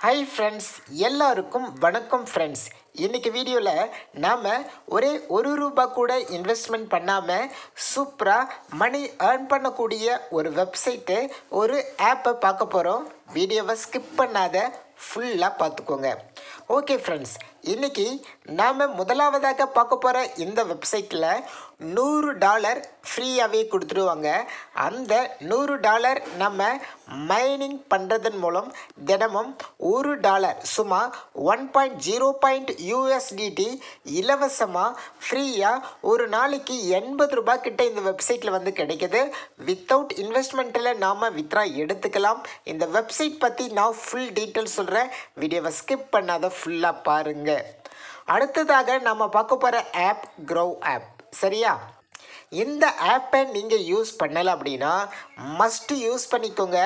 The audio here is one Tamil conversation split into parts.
ஹாய் ஃப்ரெண்ட்ஸ் எல்லாருக்கும் வணக்கம் ஃப்ரெண்ட்ஸ் இன்றைக்கி வீடியோவில் நாம் ஒரே ஒரு ரூபா கூட இன்வெஸ்ட்மெண்ட் பண்ணாமல் சூப்பராக மணி ஏர்ன் பண்ணக்கூடிய ஒரு வெப்சைட்டு ஒரு ஆப்பை பார்க்க போகிறோம் வீடியோவை ஸ்கிப் பண்ணாத ஃபுல்லாக பார்த்துக்கோங்க. ஓகே ஃப்ரெண்ட்ஸ் இன்றைக்கி நாம் முதலாவதாக பார்க்க போகிற இந்த வெப்சைட்டில் நூறு டாலர் ஃப்ரீயாகவே கொடுத்துருவாங்க. அந்த நூறு டாலர் நம்ம மைனிங் பண்ணுறதன் மூலம் தினமும் ஒரு டாலர் சுமார் one point zero point USDT இலவசமாக ஃப்ரீயாக ஒரு நாளைக்கு எண்பது ரூபாய் கிட்ட இந்த வெப்சைட்டில் வந்து கிடைக்கிது. வித்தவுட் இன்வெஸ்ட்மெண்ட்டில் நாம் வித்ரா எடுத்துக்கலாம். இந்த வெப்சைட் பற்றி நான் ஃபுல் டீட்டெயில் சொல்கிறேன் வீடியோவை ஸ்கிப் பண்ணாத ஃபுல்லாக பாருங்கள் அடுத்ததாக நம்ம பார்க்க போகிற ஆப் க்ரோ ஆப் சரியா? இந்த ஆப்பை நீங்கள் யூஸ் பண்ணலை அப்படின்னா மஸ்ட்டு யூஸ் பண்ணிக்கோங்க.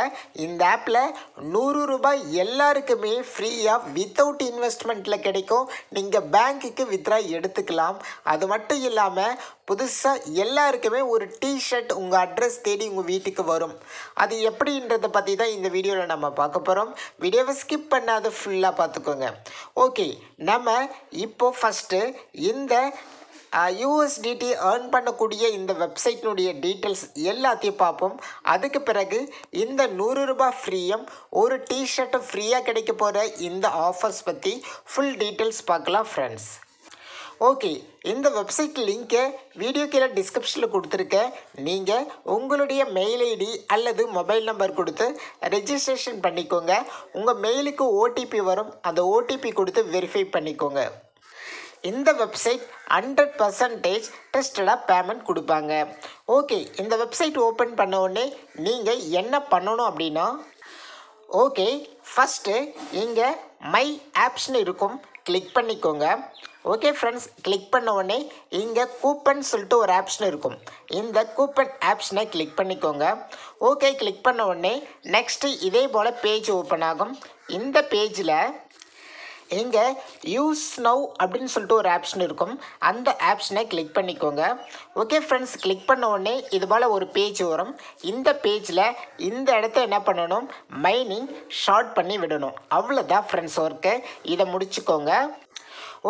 இந்த ஆப்பில் நூறு ரூபாய் எல்லாருக்குமே ஃப்ரீயாக வித்தவுட் இன்வெஸ்ட்மெண்ட்டில் கிடைக்கும். நீங்கள் பேங்க்குக்கு வித்ரா எடுத்துக்கலாம். அது மட்டும் இல்லாமல் புதுசாக எல்லாருக்குமே ஒரு டிஷர்ட் உங்கள் அட்ரஸ் தேடி உங்கள் வீட்டுக்கு வரும். அது எப்படின்றத பற்றி தான் இந்த வீடியோவில் நம்ம பார்க்க போகிறோம் வீடியோவை ஸ்கிப் பண்ணாத ஃபுல்லாக பார்த்துக்கோங்க. ஓகே நம்ம இப்போ ஃபஸ்ட்டு இந்த யூஎஸ்டிடி ஏர்ன் பண்ணக்கூடிய இந்த வெப்சைட்டினுடைய டீட்டெயில்ஸ் எல்லாத்தையும் பார்ப்போம். அதுக்கு பிறகு இந்த நூறு ரூபாய் ஃப்ரீயும் ஒரு டிஷர்ட்டு ஃப்ரீயாக கிடைக்க போகிற இந்த ஆஃபர்ஸ் பற்றி ஃபுல் டீட்டெயில்ஸ் பார்க்கலாம் ஃப்ரெண்ட்ஸ் ஓகே இந்த வெப்சைட் லிங்க்கை வீடியோ கீழே டிஸ்கிரிப்ஷனில் கொடுத்துருக்கேன் நீங்கள் உங்களுடைய மெயில் ஐடி அல்லது மொபைல் நம்பர் கொடுத்து ரெஜிஸ்ட்ரேஷன் பண்ணிக்கோங்க. உங்கள் மெயிலுக்கு ஓடிபி வரும். அந்த ஓடிபி கொடுத்து வெரிஃபை பண்ணிக்கோங்க. இந்த வெப்சைட் ஹண்ட்ரட் பர்சன்டேஜ் ட்ரஸ்டடாக பேமெண்ட் கொடுப்பாங்க. ஓகே இந்த வெப்சைட் ஓப்பன் பண்ண உடனே நீங்கள் என்ன பண்ணணும் அப்படின்னா ஓகே ஃபஸ்ட்டு இங்கே மை ஆப்ஷன் இருக்கும் கிளிக் பண்ணிக்கோங்க. ஓகே ஃப்ரெண்ட்ஸ் கிளிக் பண்ண உடனே இங்கே கூப்பன் சொல்லிட்டு ஒரு ஆப்ஷன் இருக்கும். இந்த கூப்பன் ஆப்ஷனை கிளிக் பண்ணிக்கோங்க. ஓகே கிளிக் பண்ண உடனே நெக்ஸ்ட்டு இதே போல் பேஜ் ஓப்பன் ஆகும். இந்த பேஜில் இங்கே யூஸ் நவ் அப்படின்னு சொல்லிட்டு ஒரு ஆப்ஷன் இருக்கும். அந்த ஆப்ஷனை கிளிக் பண்ணிக்கோங்க. ஓகே ஃப்ரெண்ட்ஸ் கிளிக் பண்ண உடனே இது போல் ஒரு பேஜ் வரும். இந்த பேஜில் இந்த இடத்த என்ன பண்ணணும்? மைனிங் ஷார்ட் பண்ணி விடணும். அவ்வளோதான் ஃப்ரெண்ட்ஸ் ஒர்க்கு இதை முடிச்சுக்கோங்க.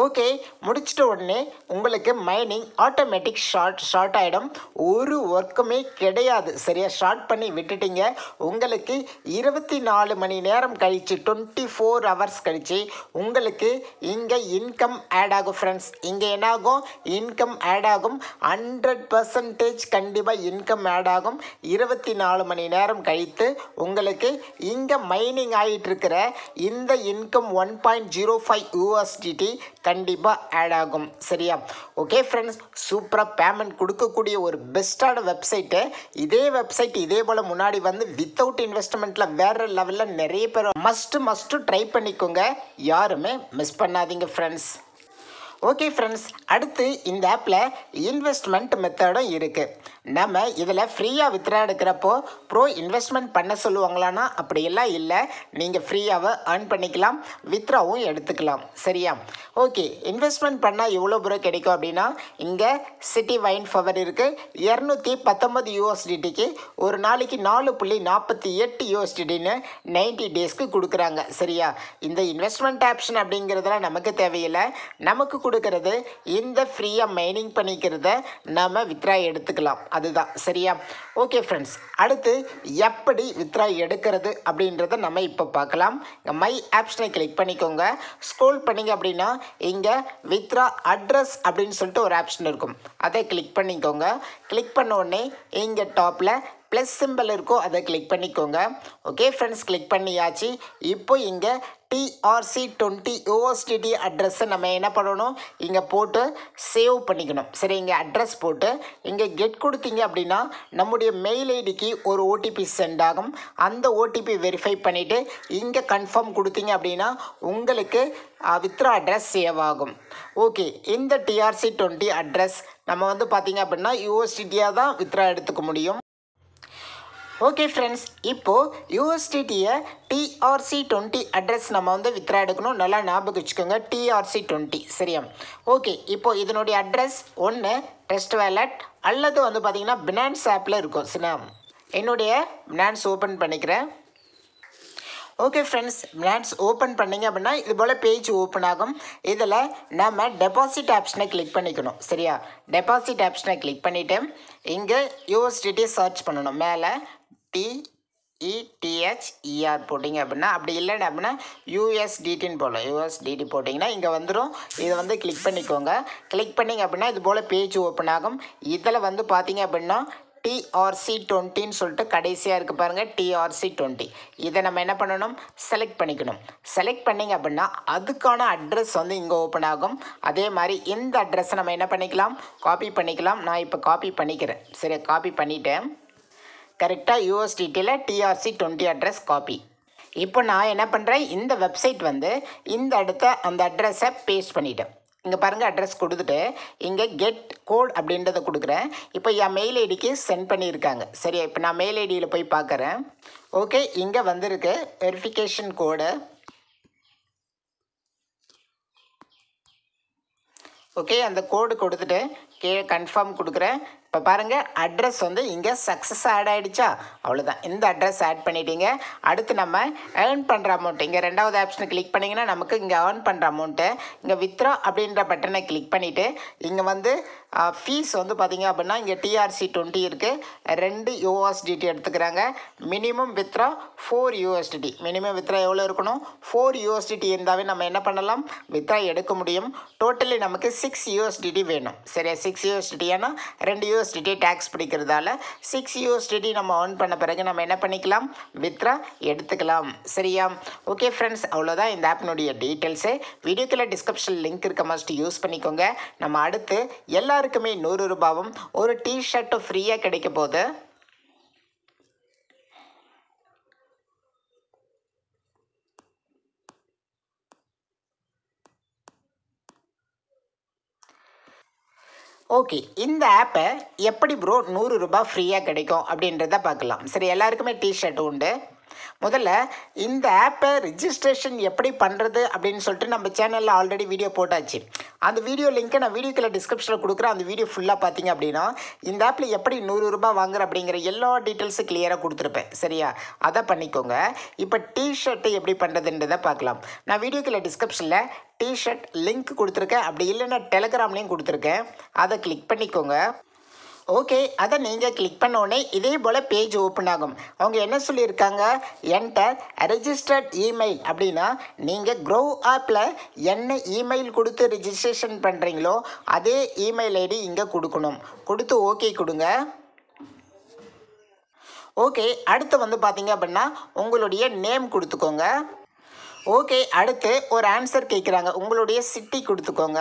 ஓகே முடிச்சிட்ட உடனே உங்களுக்கு மைனிங் ஆட்டோமேட்டிக் ஷார்ட் ஷார்ட் ஆகிடும் ஒரு ஒர்க்குமே கிடையாது. சரியா? ஷார்ட் பண்ணி விட்டுட்டீங்க. உங்களுக்கு இருபத்தி நாலு மணி நேரம் கழித்து டுவெண்ட்டி ஃபோர் ஹவர்ஸ் கழித்து உங்களுக்கு இங்கே இன்கம் ஆட் ஆகும் ஃப்ரெண்ட்ஸ் இங்கே என்னாகும்? இன்கம் ஆட் ஆகும். ஹண்ட்ரட் பர்சன்டேஜ் கண்டிப்பாக இன்கம் ஆட் ஆகும். இருபத்தி நாலு மணி நேரம் கழித்து உங்களுக்கு இங்கே மைனிங் ஆகிட்டு இருக்கிற இந்த income one point zero five USDT கண்டிப்பாக ஆட் ஆகும். சரியா? ஓகே ஃப்ரெண்ட்ஸ் சூப்பராக பேமெண்ட் கொடுக்கக்கூடிய ஒரு பெஸ்ட்டான வெப்சைட்டு இதே வெப்சைட் இதே போல் முன்னாடி வந்து வித்தவுட் இன்வெஸ்ட்மெண்ட்டில் வேறு லெவலில் நிறைய பேர் மஸ்ட்டு மஸ்ட்டு ட்ரை பண்ணிக்கோங்க. யாருமே மிஸ் பண்ணாதீங்க ஃப்ரெண்ட்ஸ் ஓகே ஃப்ரெண்ட்ஸ் அடுத்து இந்த ஆப்பில் இன்வெஸ்ட்மெண்ட் மெத்தடும் இருக்குது நம்ம இதில் ஃப்ரீயாக வித்ரா எடுக்கிறப்போ ப்ரோ இன்வெஸ்ட்மெண்ட் பண்ண சொல்லுவாங்களான்னா அப்படியெல்லாம் இல்லை. நீங்கள் ஃப்ரீயாகவே ஏர்ன் பண்ணிக்கலாம் வித்ராவும் எடுத்துக்கலாம். சரியா? ஓகே இன்வெஸ்ட்மெண்ட் பண்ணால் எவ்வளோ ப்ரோ கிடைக்கும் அப்படின்னா இங்கே சிட்டி வைன் ஃபவர் இருக்குது இரநூத்தி பத்தொம்பது யூஎஸ்டிடிக்கு ஒரு நாளைக்கு நாலு புள்ளி நாற்பத்தி எட்டு யூஎஸ்டிடின்னு நைன்டி டேஸ்க்கு கொடுக்குறாங்க. சரியா? இந்த இன்வெஸ்ட்மெண்ட் ஆப்ஷன் அப்படிங்கிறதுலாம் நமக்கு தேவையில்லை. நமக்கு கொடுக்கறது இந்த ஃப்ரீயாக மைனிங் பண்ணிக்கிறத நம்ம வித்ரா எடுத்துக்கலாம். அதுதான். சரியா? ஓகே ஃப்ரெண்ட்ஸ் அடுத்து எப்படி வித்ரா எடுக்கிறது அப்படின்றத நம்ம இப்போ பார்க்கலாம். இங்கே மை ஆப்ஷனை கிளிக் பண்ணிக்கோங்க. ஸ்க்ரோல் பண்ணிங்க அப்படின்னா இங்கே வித்ரா அட்ரஸ் அப்படின்னு சொல்லிட்டு ஒரு ஆப்ஷன் இருக்கும். அதை கிளிக் பண்ணிக்கோங்க. கிளிக் பண்ண உடனே இங்கே டாப்பில் ப்ளஸ் சிம்பிள் இருக்கோ அதை கிளிக் பண்ணிக்கோங்க. ஓகே ஃப்ரெண்ட்ஸ் கிளிக் பண்ணியாச்சு. இப்போ இங்கே டிஆர்சி டுவெண்ட்டி யூஎஸ்டிடி அட்ரஸ்ஸை நம்ம என்ன பண்ணணும்? இங்கே போட்டு சேவ் பண்ணிக்கணும். சரி இங்கே அட்ரஸ் போட்டு இங்கே கெட் கொடுத்தீங்க அப்படின்னா நம்முடைய மெயில் ஐடிக்கு ஒரு ஓடிபி சென்ட் ஆகும். அந்த ஓடிபி வெரிஃபை பண்ணிவிட்டு இங்கே கன்ஃபார்ம் கொடுத்தீங்க அப்படின்னா உங்களுக்கு வித்ரா அட்ரஸ் சேவ் ஆகும். ஓகே இந்த டிஆர்சி டுவெண்ட்டி அட்ரஸ் நம்ம வந்து பார்த்தீங்க அப்படின்னா யூஎஸ்டிடியாக தான் வித்ரா எடுத்துக்க முடியும். ஓகே ஃப்ரெண்ட்ஸ் இப்போது யூஎஸ்டிடியை டிஆர்சி டுவெண்ட்டி அட்ரஸ் நம்ம வந்து வித்ரா எடுக்கணும். நல்லா ஞாபகம் வச்சுக்கோங்க. டிஆர்சி டுவெண்ட்டி சரியா? ஓகே இப்போது இதனுடைய அட்ரஸ் ஒன்று டெஸ்ட் வேலட் அல்லது வந்து பார்த்திங்கன்னா பினான்ஸ் ஆப்பில் இருக்கும். சரியா? என்னுடைய பினான்ஸ் ஓப்பன் பண்ணிக்கிறேன். ஓகே ஃப்ரெண்ட்ஸ் பினான்ஸ் ஓப்பன் பண்ணீங்க அப்படின்னா இது போல் பேஜ் ஓப்பன் ஆகும். இதில் நம்ம டெபாசிட் ஆப்ஷனை கிளிக் பண்ணிக்கணும். சரியா? டெபாசிட் ஆப்ஷனை கிளிக் பண்ணிவிட்டு இங்கே யூஎஸ்டிடி சர்ச் பண்ணணும். மேலே டி இடிஹெச்இஆர் போட்டிங்க அப்படின்னா அப்படி இல்லைன்னு அப்படின்னா யூஎஸ்டிடின்னு போடலாம். யூஎஸ்டிடி போட்டிங்கன்னா இங்கே வந்துடும் இதை வந்து கிளிக் பண்ணிக்கோங்க. கிளிக் பண்ணிங்க அப்படின்னா இது போல் பேஜ் ஓப்பன் ஆகும். இதில் வந்து பார்த்தீங்க அப்படின்னா டிஆர்சி டுவெண்ட்டின்னு சொல்லிட்டு கடைசியாக இருக்குது பாருங்கள் டிஆர்சி டுவெண்ட்டி இதை நம்ம என்ன பண்ணணும்? செலக்ட் பண்ணிக்கணும். செலக்ட் பண்ணிங்க அப்படின்னா அதுக்கான அட்ரஸ் வந்து இங்கே ஓப்பன் ஆகும். அதே மாதிரி இந்த அட்ரஸை நம்ம என்ன பண்ணிக்கலாம்? காப்பி பண்ணிக்கலாம். நான் இப்போ காப்பி பண்ணிக்கிறேன். சரி காப்பி பண்ணிட்டேன். கரெக்டாக யூஎஸ்டிடியில் டிஆர்சி டுவெண்ட்டி அட்ரஸ் காப்பி இப்போ நான் என்ன பண்ணுறேன் இந்த வெப்சைட் வந்து இந்த அடுத்த அந்த அட்ரஸை பேஸ்ட் பண்ணிவிட்டேன் இங்கே பாருங்கள் அட்ரஸ் கொடுத்துட்டு இங்கே கெட் கோட் அப்படின்றத கொடுக்குறேன். இப்போ என் மெயில் ஐடிக்கு சென்ட் பண்ணியிருக்காங்க. சரியா? இப்போ நான் மெயில் ஐடியில் போய் பார்க்குறேன். ஓகே இங்கே வந்திருக்கு வெரிஃபிகேஷன் கோடு ஓகே அந்த கோடு கொடுத்துட்டு கீழே கன்ஃபார்ம் கொடுக்குறேன். இப்போ பாருங்கள் அட்ரஸ் வந்து இங்கே சக்ஸஸ் ஆட் ஆகிடுச்சா அவ்வளோதான் இந்த அட்ரஸ் ஆட் பண்ணிட்டீங்க. அடுத்து நம்ம ஏர்ன் பண்ணுற அமௌண்ட் இங்கே ரெண்டாவது ஆப்ஷனை கிளிக் பண்ணிங்கன்னா நமக்கு இங்கே ஏர்ன் பண்ணுற அமௌண்ட்டு இங்கே வித்ரா அப்படின்ற பட்டனை கிளிக் பண்ணிவிட்டு இங்கே வந்து ஃபீஸ் வந்து பார்த்தீங்க அப்படின்னா இங்கே டிஆர்சி டுவெண்ட்டி இருக்குது ரெண்டு யூஎஸ்டிடி எடுத்துக்கிறாங்க. Minimum withdraw four USDT minimum withdraw எவ்வளோ இருக்கணும்? ஃபோர் யூஎஸ்டிடி இருந்தாவே நம்ம என்ன பண்ணலாம்? வித்ரா எடுக்க முடியும். டோட்டலி நமக்கு சிக்ஸ் யூஎஸ்டிடி வேணும். சரியா? சிக்ஸ் யூஎஸ்டிடி ஏன்னா ரெண்டு யூஎஸ் யூஎஸ்டிடி டேக்ஸ் பிடிக்கிறதால சிக்ஸ் யூஎஸ்டிடி நம்ம ஏர்ன் பண்ண பிறகு நம்ம என்ன பண்ணிக்கலாம்? வித்ரா எடுத்துக்கலாம். சரியா? ஓகே ஃப்ரெண்ட்ஸ் அவ்வளோதான் இந்த ஆப்பினுடைய டீட்டெயில்ஸு வீடியோக்கில் டிஸ்கிரிப்ஷன் லிங்க் இருக்க மஸ்ட் யூஸ் பண்ணிக்கோங்க. நம்ம அடுத்து எல்லாருக்குமே நூறு ரூபாவும் ஒரு டிஷர்ட்டும் ஃப்ரீயாக கிடைக்க போகுது. ஓகே இந்த ஆப்பை எப்படி ப்ரோ நூறு ரூபாய் ஃப்ரீயாக கிடைக்கும் அப்படின்றத பார்க்கலாம். சரி எல்லாருக்குமே டிஷர்ட் உண்டு. முதல்ல இந்த ஆப்பை ரிஜிஸ்ட்ரேஷன் எப்படி பண்ணுறது அப்படின்னு சொல்லிட்டு நம்ம சேனலில் ஆல்ரெடி வீடியோ போட்டாச்சு. அந்த வீடியோ லிங்க்கை நான் வீடியோக்கில் டிஸ்கிரிப்ஷனில் கொடுக்குறேன். அந்த வீடியோ ஃபுல்லாக பார்த்தீங்க அப்படின்னா இந்த ஆப்பில் எப்படி நூறு ரூபாய் வாங்குற அப்படிங்கிற எல்லா டீட்டெயில்ஸும் கிளியராக கொடுத்துருப்பேன். சரியா? அதை பண்ணிக்கோங்க. இப்போ டிஷர்ட்டை எப்படி பண்ணுறதுன்றதை பார்க்கலாம். நான் வீடியோக்கில் டிஸ்கிரிப்ஷனில் டிஷர்ட் லிங்க் கொடுத்துருக்கேன். அப்படி இல்லைன்னா டெலகிராம்லேயும் கொடுத்துருக்கேன். அதை கிளிக் பண்ணிக்கோங்க. ஓகே அதை நீங்கள் கிளிக் பண்ணோடனே இதே போல் பேஜ் ஓப்பன் ஆகும். அவங்க என்ன சொல்லியிருக்காங்க? என்டர் ரெஜிஸ்டர்ட் இமெயில் அப்படின்னா நீங்கள் க்ரோ ஆப்பில் என்ன இமெயில் கொடுத்து ரிஜிஸ்ட்ரேஷன் பண்ணுறீங்களோ அதே இமெயில் ஐடி இங்கே கொடுக்கணும். கொடுத்து ஓகே கொடுங்க. ஓகே அடுத்து வந்து பார்த்தீங்க அப்படின்னா உங்களுடைய நேம் கொடுத்துக்கோங்க. ஓகே அடுத்து ஒரு ஆன்சர் கேட்குறாங்க உங்களுடைய சிட்டி கொடுத்துக்கோங்க.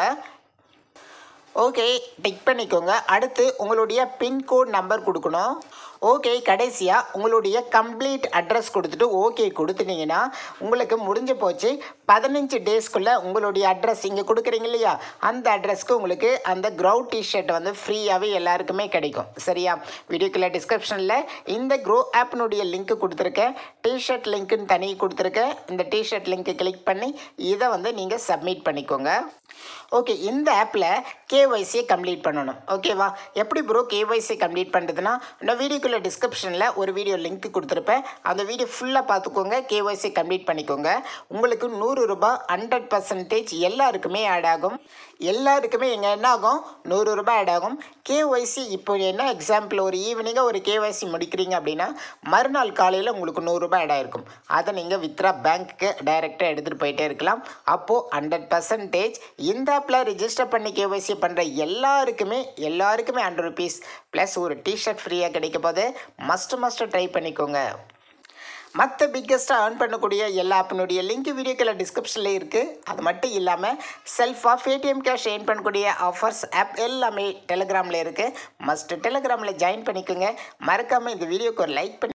ஓகே டிக் பண்ணிக்கோங்க. அடுத்து உங்களுடைய பின்கோட் நம்பர் கொடுக்கணும். ஓகே கடைசியாக உங்களுடைய கம்ப்ளீட் அட்ரஸ் கொடுத்துட்டு ஓகே கொடுத்துட்டீங்கன்னா உங்களுக்கு முடிஞ்சு போச்சு. பதினஞ்சு டேஸ்க்குள்ளே உங்களுடைய அட்ரஸ் இங்கே கொடுக்குறீங்க இல்லையா? அந்த அட்ரஸ்க்கு உங்களுக்கு அந்த க்ரௌ டிஷர்ட் வந்து ஃப்ரீயாகவே எல்லாருக்குமே கிடைக்கும். சரியா? வீடியோக்குள்ள டிஸ்கிரிப்ஷனில் இந்த க்ரோ ஆப்னுடைய லிங்க்கு கொடுத்துருக்கேன். டிஷர்ட் லிங்க்குன்னு தனி கொடுத்துருக்கேன். இந்த டிஷர்ட் லிங்க்கு கிளிக் பண்ணி இதை வந்து நீங்கள் சப்மிட் பண்ணிக்கோங்க. ஓகே இந்த ஆப்பில் கேஒய்சியை கம்ப்ளீட் பண்ணணும். ஓகேவா எப்படி ப்ரோ கேஒய்சி கம்ப்ளீட் பண்ணுறதுன்னா நான் வீடியோக்குள்ளே டிஸ்கிரிப்ஷனில் ஒரு வீடியோ லிங்க் கொடுத்துருப்பேன். அந்த வீடியோ ஃபுல்லாக பார்த்துக்கோங்க கேஒய்சி கம்ப்ளீட் பண்ணிக்கோங்க. உங்களுக்கு நூறு ரூபாய் ஹண்ட்ரட் பர்சன்டேஜ் எல்லாருக்குமே ஆட் ஆகும். எல்லாருக்குமே இங்கே என்ன ஆகும்? நூறு ரூபாய் ஆட் ஆகும். கேஒய்சி இப்போ என்ன எக்ஸாம்பிள் ஒரு ஈவினிங்காக ஒரு கேஒய்சி முடிக்கிறீங்க அப்படின்னா மறுநாள் காலையில் உங்களுக்கு நூறுரூபா ஆட் ஆயிருக்கும். அதை நீங்கள் வித்ரா பேங்க்குக்கு டைரெக்டாக எடுத்துகிட்டு போயிட்டே இருக்கலாம். அப்போது ஹண்ட்ரட் பர்சன்டேஜ் இந்த ஆப்பில் ரிஜிஸ்டர் பண்ணி கேஒய்சி பண்ணுற எல்லாருக்குமே எல்லாருக்குமே ஹண்ட்ரட் ருபீஸ் ப்ளஸ் ஒரு டிஷர்ட் ஃப்ரீயாக கிடைக்க போது மஸ்ட் மஸ்ட் ட்ரை பண்ணிக்கோங்க. மற்ற பிக்கெஸ்ட்டாக ஏர்ன் பண்ணக்கூடிய எல்லா ஆப்பினுடைய லிங்க் வீடியோக்களை டிஸ்கிரிப்ஷனில் இருக்குது அது மட்டும் இல்லாமல் செல்ஃபாக ஏடிஎம் கேஷ் ஏர்ன் பண்ணக்கூடிய ஆஃபர்ஸ் ஆப் எல்லாமே டெலிகிராமில் இருக்குது மஸ்ட் டெலிகிராமில் ஜாயின் பண்ணிக்கோங்க. மறக்காமல் இந்த வீடியோக்கு ஒரு லைக் பண்ணி